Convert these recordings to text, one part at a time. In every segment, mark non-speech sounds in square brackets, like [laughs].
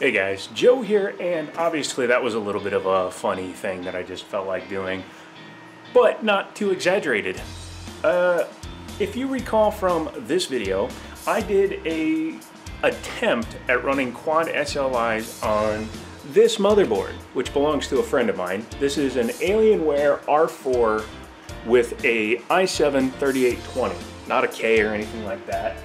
Hey guys, Joe here, and obviously that was a little bit of a funny thing that I just felt like doing, but not too exaggerated. Uh, if you recall from this video, I did a attempt at running quad SLIs on this motherboard, which belongs to a friend of mine. This is an Alienware R4 with a i7-3820, not a K or anything like that,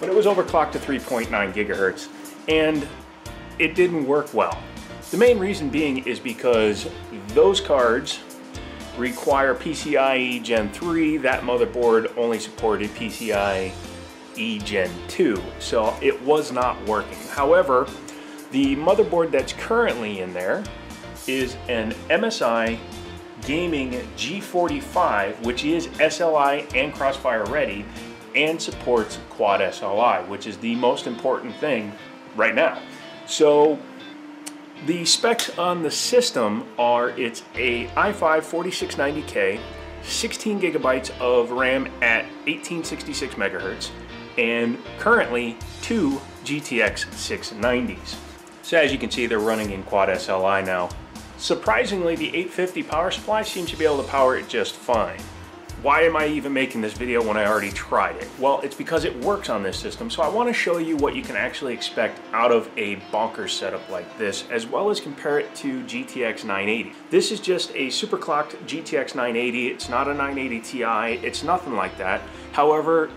but it was overclocked to 3.9 gigahertz, and it didn't work well. The main reason being is because those cards require PCIe Gen 3. That motherboard only supported PCIe Gen 2, so it was not working. However, the motherboard that's currently in there is an MSI Gaming G45, which is SLI and Crossfire ready and supports Quad SLI, which is the most important thing right now. So the specs on the system are it's a i5 4690K, 16 gigabytes of RAM at 1866 megahertz, and currently two GTX 690s. So as you can see, they're running in quad SLI now. Surprisingly, the 850 power supply seems to be able to power it just fine. Why am I even making this video when I already tried it? Well, it's because it works on this system, so I want to show you what you can actually expect out of a bonker setup like this, as well as compare it to GTX 980. This is just a superclocked GTX 980. It's not a 980 Ti. It's nothing like that. However,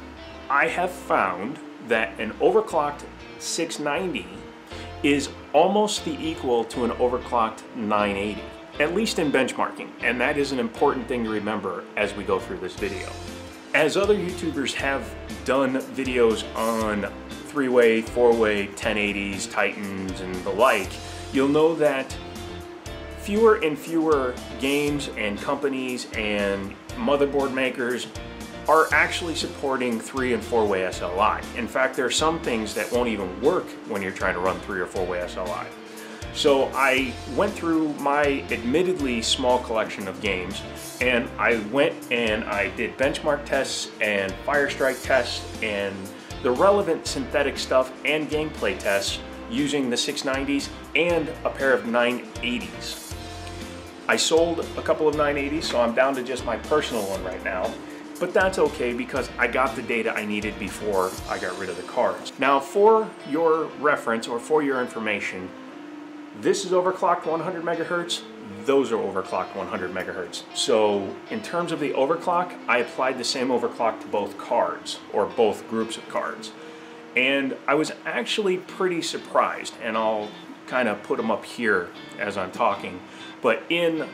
I have found that an overclocked 690 is almost the equal to an overclocked 980 at least in benchmarking, and that is an important thing to remember as we go through this video. As other YouTubers have done videos on three-way, four-way, 1080s, Titans, and the like, you'll know that fewer and fewer games and companies and motherboard makers are actually supporting three and four way SLI. In fact, there are some things that won't even work when you're trying to run three or four way SLI. So I went through my admittedly small collection of games and I went and I did benchmark tests and Firestrike tests and the relevant synthetic stuff and gameplay tests using the 690s and a pair of 980s. I sold a couple of 980s, so I'm down to just my personal one right now. But that's okay because I got the data I needed before I got rid of the cards. Now for your reference or for your information, this is overclocked 100 megahertz. Those are overclocked 100 megahertz. So in terms of the overclock, I applied the same overclock to both cards or both groups of cards. And I was actually pretty surprised and I'll kind of put them up here as I'm talking. But in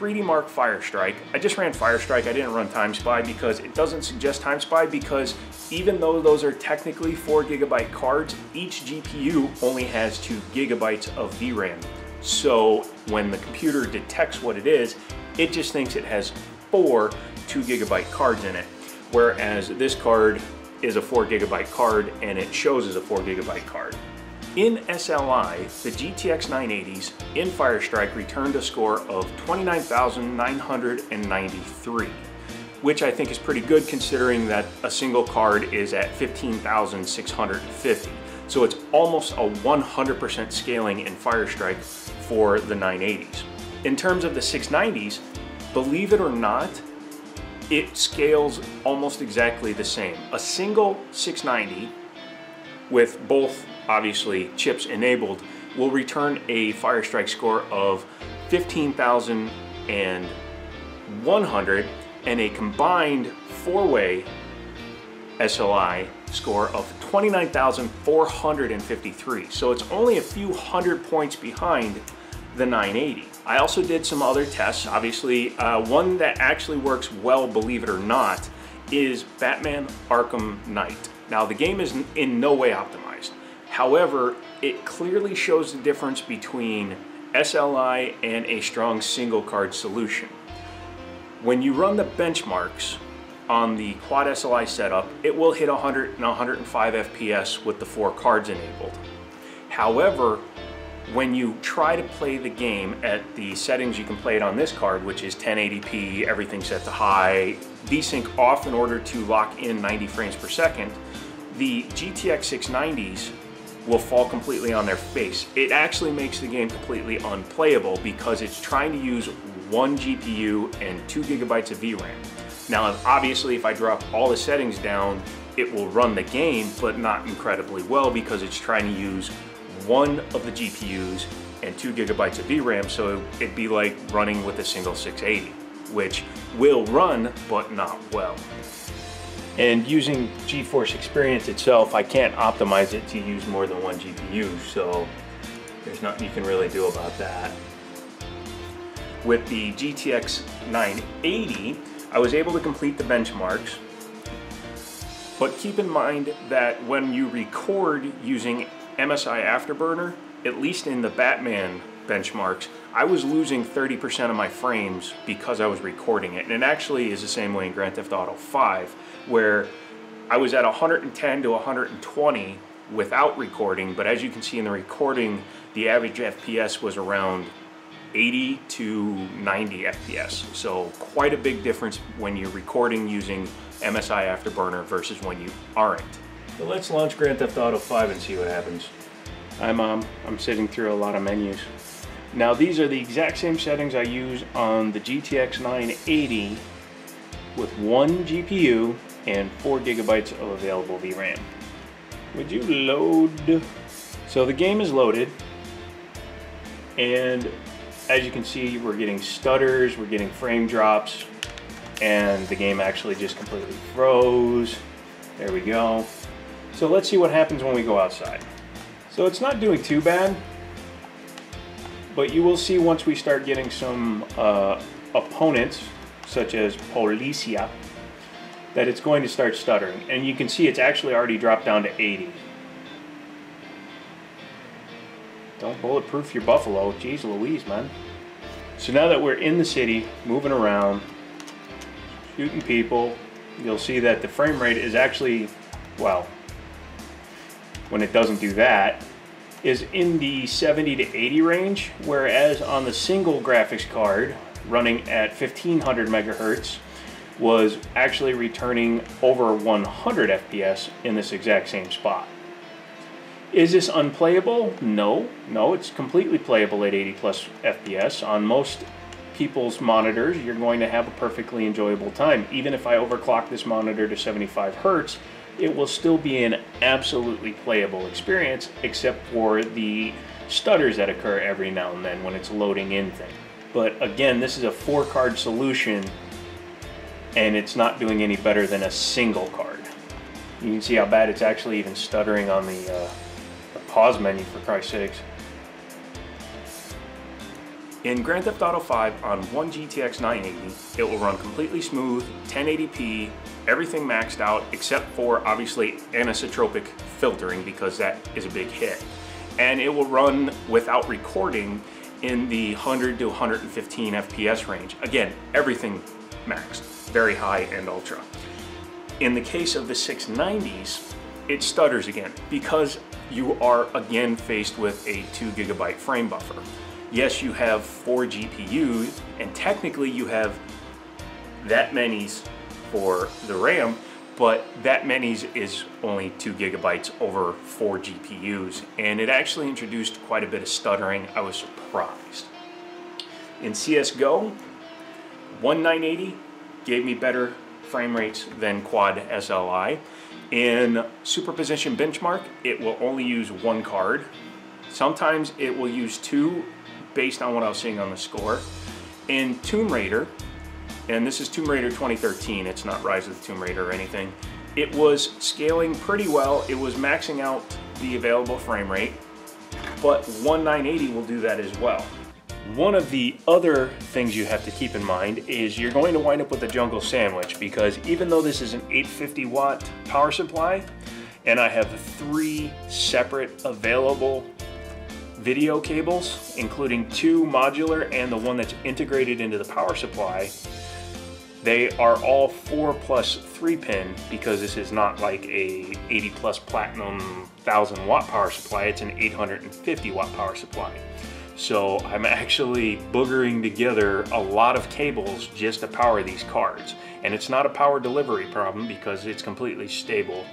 3D Mark Firestrike. I just ran Firestrike, I didn't run TimeSpy because it doesn't suggest TimeSpy because even though those are technically four gigabyte cards, each GPU only has two gigabytes of VRAM. So when the computer detects what it is, it just thinks it has four two gigabyte cards in it. Whereas this card is a four gigabyte card and it shows as a four gigabyte card. In SLI, the GTX 980s in Firestrike returned a score of 29,993, which I think is pretty good considering that a single card is at 15,650. So it's almost a 100% scaling in Firestrike for the 980s. In terms of the 690s, believe it or not, it scales almost exactly the same. A single 690 with both obviously chips enabled, will return a fire strike score of 15,100 and a combined four-way SLI score of 29,453. So it's only a few hundred points behind the 980. I also did some other tests. Obviously, uh, one that actually works well, believe it or not, is Batman Arkham Knight. Now, the game is in no way optimized. However, it clearly shows the difference between SLI and a strong single card solution. When you run the benchmarks on the quad SLI setup, it will hit 100 and 105 FPS with the four cards enabled. However, when you try to play the game at the settings you can play it on this card, which is 1080p, everything set to high, VSync off in order to lock in 90 frames per second, the GTX 690s will fall completely on their face. It actually makes the game completely unplayable because it's trying to use one GPU and two gigabytes of VRAM. Now, obviously, if I drop all the settings down, it will run the game, but not incredibly well because it's trying to use one of the GPUs and two gigabytes of VRAM, so it'd be like running with a single 680, which will run, but not well. And using GeForce Experience itself, I can't optimize it to use more than one GPU, so there's nothing you can really do about that. With the GTX 980, I was able to complete the benchmarks, but keep in mind that when you record using MSI Afterburner, at least in the Batman benchmarks, I was losing 30% of my frames because I was recording it. And it actually is the same way in Grand Theft Auto 5, where I was at 110 to 120 without recording, but as you can see in the recording, the average FPS was around 80 to 90 FPS. So quite a big difference when you're recording using MSI Afterburner versus when you aren't. So let's launch Grand Theft Auto 5 and see what happens. Hi mom, I'm sitting through a lot of menus. Now these are the exact same settings I use on the GTX 980 with one GPU and four gigabytes of available VRAM. Would you load? So the game is loaded and as you can see we're getting stutters, we're getting frame drops and the game actually just completely froze. There we go. So let's see what happens when we go outside. So it's not doing too bad, but you will see once we start getting some uh, opponents, such as Policia, that it's going to start stuttering. And you can see it's actually already dropped down to 80. Don't bulletproof your buffalo. Jeez Louise, man. So now that we're in the city, moving around, shooting people, you'll see that the frame rate is actually, well, when it doesn't do that, is in the 70 to 80 range, whereas on the single graphics card running at 1500 megahertz was actually returning over 100 FPS in this exact same spot. Is this unplayable? No, no, it's completely playable at 80 plus FPS. On most people's monitors, you're going to have a perfectly enjoyable time. Even if I overclock this monitor to 75 hertz, it will still be an absolutely playable experience, except for the stutters that occur every now and then when it's loading in things. But again, this is a four card solution and it's not doing any better than a single card. You can see how bad it's actually even stuttering on the, uh, the pause menu for Christ's sakes. In Grand Theft Auto 5 on one GTX 980, it will run completely smooth, 1080p, everything maxed out except for obviously anisotropic filtering because that is a big hit. And it will run without recording in the 100 to 115 FPS range. Again, everything maxed, very high and ultra. In the case of the 690s, it stutters again because you are again faced with a 2 gigabyte frame buffer yes, you have four GPUs, and technically you have that many's for the RAM, but that many's is only two gigabytes over four GPUs, and it actually introduced quite a bit of stuttering. I was surprised. In CSGO, one 980 gave me better frame rates than Quad SLI. In Superposition Benchmark, it will only use one card. Sometimes it will use two based on what I was seeing on the score. In Tomb Raider, and this is Tomb Raider 2013, it's not Rise of the Tomb Raider or anything, it was scaling pretty well. It was maxing out the available frame rate, but one 980 will do that as well. One of the other things you have to keep in mind is you're going to wind up with a jungle sandwich because even though this is an 850 watt power supply and I have three separate available video cables, including two modular and the one that's integrated into the power supply. They are all 4 plus 3 pin because this is not like a 80 plus platinum 1000 watt power supply, it's an 850 watt power supply. So I'm actually boogering together a lot of cables just to power these cards. And it's not a power delivery problem because it's completely stable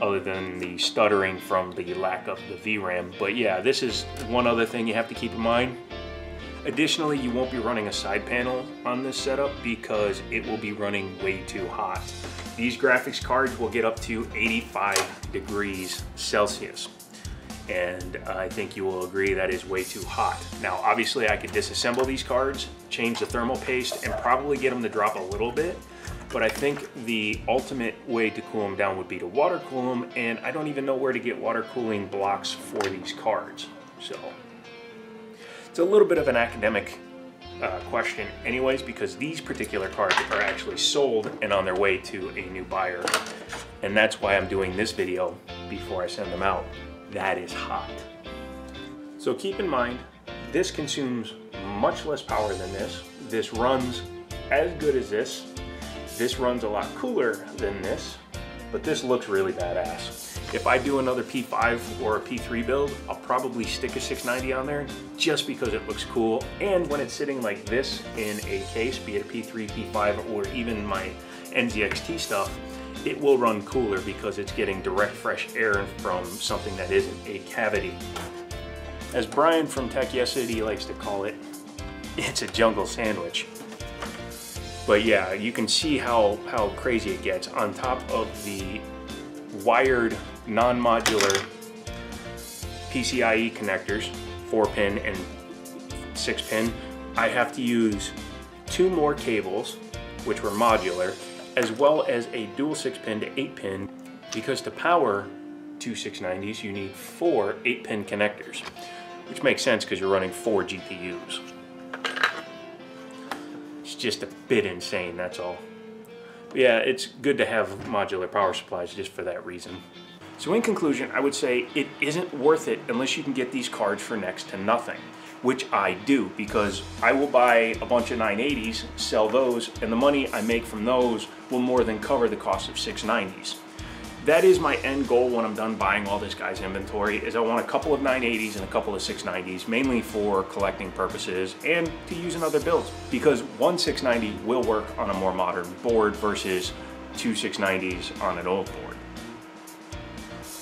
other than the stuttering from the lack of the VRAM. But yeah, this is one other thing you have to keep in mind. Additionally, you won't be running a side panel on this setup because it will be running way too hot. These graphics cards will get up to 85 degrees Celsius. And I think you will agree that is way too hot. Now, obviously I could disassemble these cards, change the thermal paste, and probably get them to drop a little bit. But I think the ultimate way to cool them down would be to water cool them, and I don't even know where to get water cooling blocks for these cards. So it's a little bit of an academic uh, question anyways because these particular cards are actually sold and on their way to a new buyer. And that's why I'm doing this video before I send them out. That is hot. So keep in mind, this consumes much less power than this. This runs as good as this. This runs a lot cooler than this, but this looks really badass. If I do another P5 or a P3 build, I'll probably stick a 690 on there just because it looks cool. And when it's sitting like this in a case, be it a P3, P5, or even my NZXT stuff, it will run cooler because it's getting direct fresh air from something that isn't a cavity. As Brian from Tech Yes City likes to call it, it's a jungle sandwich. But yeah, you can see how, how crazy it gets on top of the wired non-modular PCIe connectors, 4 pin and 6 pin. I have to use two more cables, which were modular, as well as a dual 6 pin to 8 pin, because to power two 690s you need four 8 pin connectors, which makes sense because you're running four GPUs. It's just a bit insane, that's all. Yeah, it's good to have modular power supplies just for that reason. So in conclusion, I would say it isn't worth it unless you can get these cards for next to nothing, which I do because I will buy a bunch of 980s, sell those, and the money I make from those will more than cover the cost of 690s. That is my end goal when I'm done buying all this guy's inventory is I want a couple of 980s and a couple of 690s, mainly for collecting purposes and to use in other builds because one 690 will work on a more modern board versus two 690s on an old board.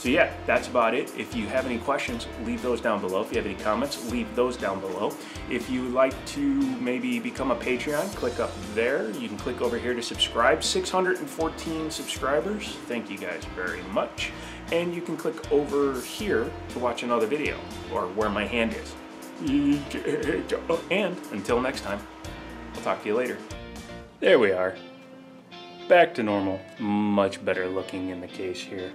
So yeah, that's about it. If you have any questions, leave those down below. If you have any comments, leave those down below. If you would like to maybe become a Patreon, click up there. You can click over here to subscribe. 614 subscribers. Thank you guys very much. And you can click over here to watch another video or where my hand is. [laughs] And until next time, I'll talk to you later. There we are. Back to normal. Much better looking in the case here.